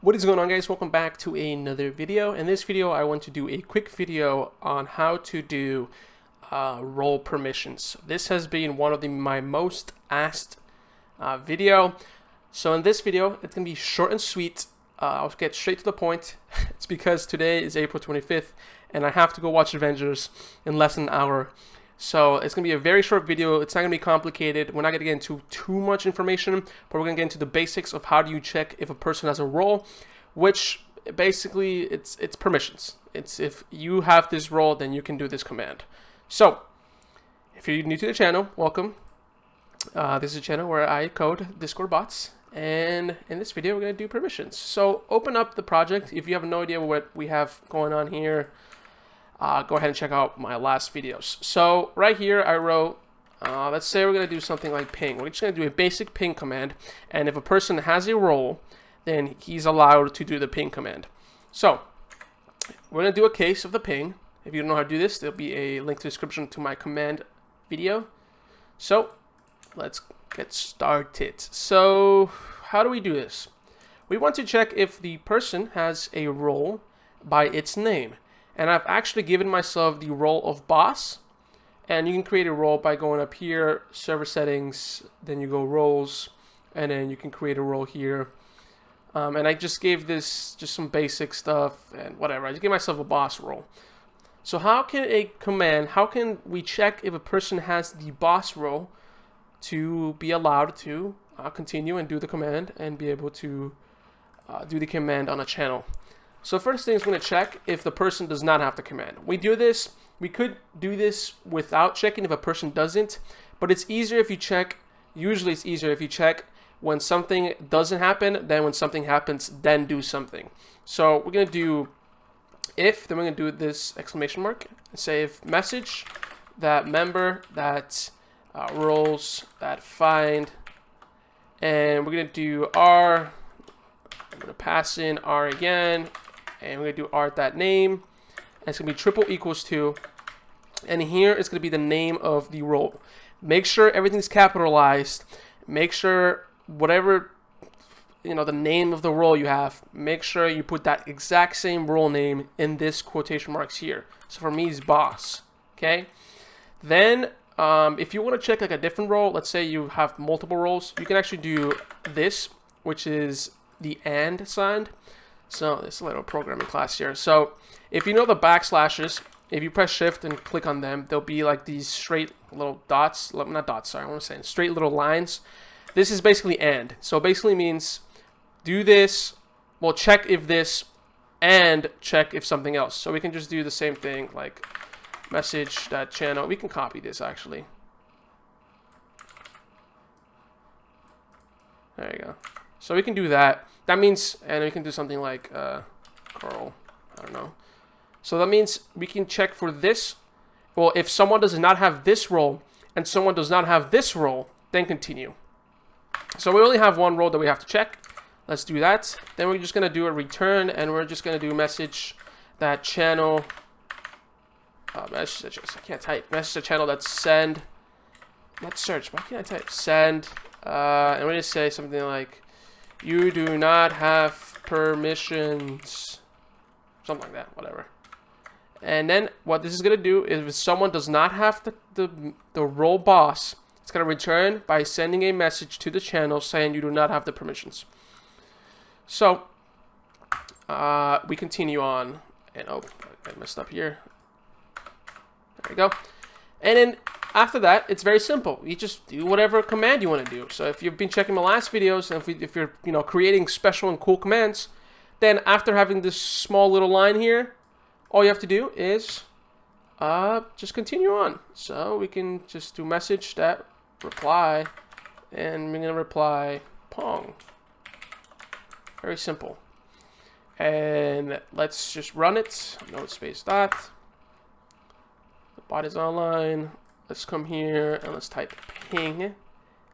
What is going on guys? Welcome back to another video. In this video I want to do a quick video on how to do uh, role permissions. This has been one of the, my most asked uh, video. So in this video it's going to be short and sweet. Uh, I'll get straight to the point. it's because today is April 25th and I have to go watch Avengers in less than an hour. So it's going to be a very short video. It's not going to be complicated. We're not going to get into too much information, but we're going to get into the basics of how do you check if a person has a role, which basically it's it's permissions. It's if you have this role, then you can do this command. So if you're new to the channel, welcome. Uh, this is a channel where I code Discord bots. And in this video, we're going to do permissions. So open up the project. If you have no idea what we have going on here, uh, go ahead and check out my last videos. So right here, I wrote, uh, let's say we're going to do something like ping. We're just going to do a basic ping command. And if a person has a role, then he's allowed to do the ping command. So we're going to do a case of the ping. If you don't know how to do this, there'll be a link to the description to my command video. So let's get started. So how do we do this? We want to check if the person has a role by its name and I've actually given myself the role of boss. And you can create a role by going up here server settings then you go roles and then you can create a role here. Um, and I just gave this just some basic stuff and whatever. I just gave myself a boss role. So how can a command how can we check if a person has the boss role to be allowed to uh, continue and do the command and be able to uh, do the command on a channel so first thing is going to check if the person does not have the command. We do this, we could do this without checking if a person doesn't, but it's easier if you check, usually it's easier if you check when something doesn't happen than when something happens, then do something. So we're going to do if, then we're going to do this exclamation mark, say if message that member that uh, roles that find, and we're going to do r, I'm going to pass in r again, and we're gonna do art that name. And it's gonna be triple equals to and here it's gonna be the name of the role make sure everything's capitalized. Make sure whatever you know the name of the role you have make sure you put that exact same role name in this quotation marks here. So for me it's boss okay? Then um, if you want to check like a different role let's say you have multiple roles you can actually do this which is the and sign so this little programming class here. So if you know the backslashes, if you press shift and click on them, there'll be like these straight little dots, not dots, sorry, I want to say straight little lines. This is basically and. So basically means do this, well check if this, and check if something else. So we can just do the same thing like message that channel. We can copy this actually. There you go. So we can do that. That means, and we can do something like uh, Carl, I don't know. So that means we can check for this. Well, if someone does not have this role and someone does not have this role, then continue. So we only have one role that we have to check. Let's do that. Then we're just going to do a return and we're just going to do message that channel. Uh, message, I can't type. Message the channel that's send. Let's search. Why can't I type send? Uh, and we're going to say something like you do not have permissions. Something like that, whatever. And then what this is going to do is if someone does not have the, the, the role boss, it's going to return by sending a message to the channel saying you do not have the permissions. So, uh, we continue on. And oh, I messed up here. There we go. And then after that, it's very simple. You just do whatever command you want to do. So if you've been checking my last videos, and if, we, if you're you know creating special and cool commands, then after having this small little line here, all you have to do is uh, just continue on. So we can just do message that reply, and we're gonna reply pong. Very simple. And let's just run it. No space dot. The bot is online let's come here and let's type ping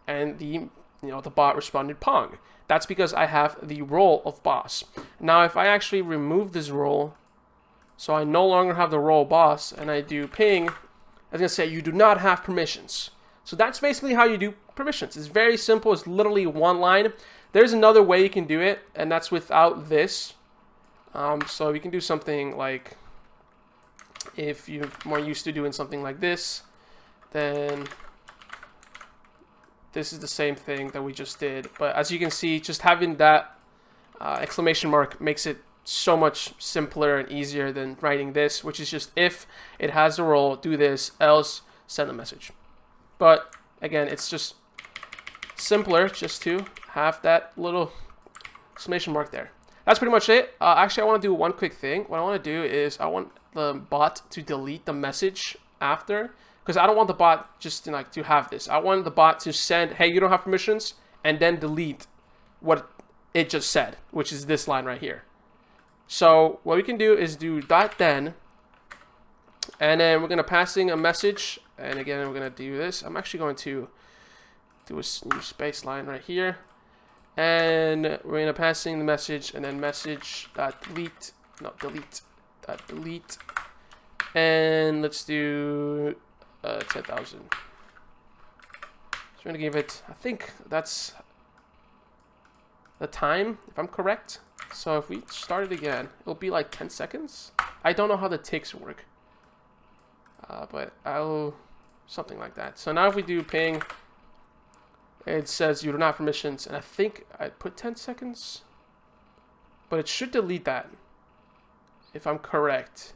and the you know the bot responded pong. That's because I have the role of boss. Now if I actually remove this role so I no longer have the role boss and I do ping I was gonna say you do not have permissions. So that's basically how you do permissions. It's very simple. It's literally one line. There's another way you can do it, and that's without this. Um, so you can do something like, if you're more used to doing something like this, then this is the same thing that we just did. But as you can see, just having that uh, exclamation mark makes it so much simpler and easier than writing this, which is just if it has a role, do this, else send a message. But again, it's just simpler just to have that little exclamation mark there. That's pretty much it. Uh, actually, I want to do one quick thing. What I want to do is I want the bot to delete the message after because I don't want the bot just to, like to have this. I want the bot to send, hey, you don't have permissions, and then delete what it just said, which is this line right here. So what we can do is do dot then, and then we're gonna passing a message, and again we're gonna do this. I'm actually going to do a new space line right here, and we're gonna passing the message, and then message dot delete, no delete dot delete, and let's do uh, 10,000. So we're gonna give it. I think that's the time, if I'm correct. So if we start it again, it'll be like 10 seconds. I don't know how the ticks work. Uh, but I'll... Something like that. So now if we do ping, it says you do not have permissions. And I think I put 10 seconds. But it should delete that. If I'm correct.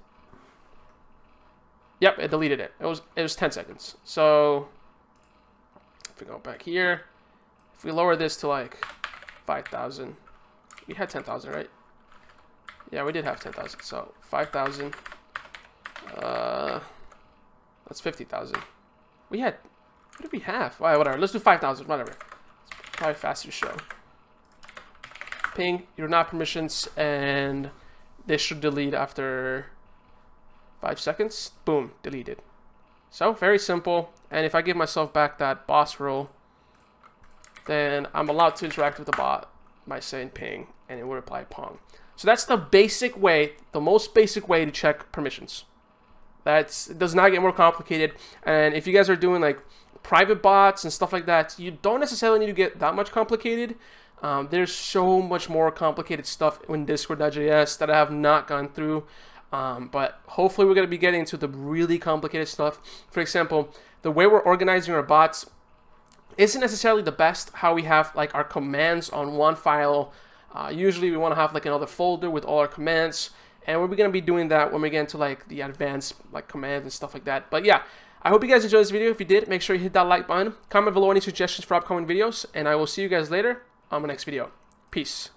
Yep, it deleted it. It was it was 10 seconds. So if we go back here, if we lower this to like 5,000, we had 10,000, right? Yeah, we did have 10,000. So 5,000. Uh, that's 50,000. We had, what did we have? Well, whatever. Let's do 5,000, whatever. It's probably faster to show. Ping, you do not permissions, and this should delete after five seconds. Boom, deleted. So, very simple. And if I give myself back that boss role, then I'm allowed to interact with the bot by saying ping and it will reply Pong. So that's the basic way, the most basic way to check permissions. That's does not get more complicated. And if you guys are doing like private bots and stuff like that, you don't necessarily need to get that much complicated. Um, there's so much more complicated stuff in Discord.js that I have not gone through. Um, but hopefully we're going to be getting into the really complicated stuff. For example, the way we're organizing our bots isn't necessarily the best how we have like our commands on one file uh, usually we want to have like another folder with all our commands and we're going to be doing that when we get into like the advanced like commands and stuff like that. But yeah, I hope you guys enjoyed this video. If you did, make sure you hit that like button, comment below any suggestions for upcoming videos, and I will see you guys later on my next video. Peace.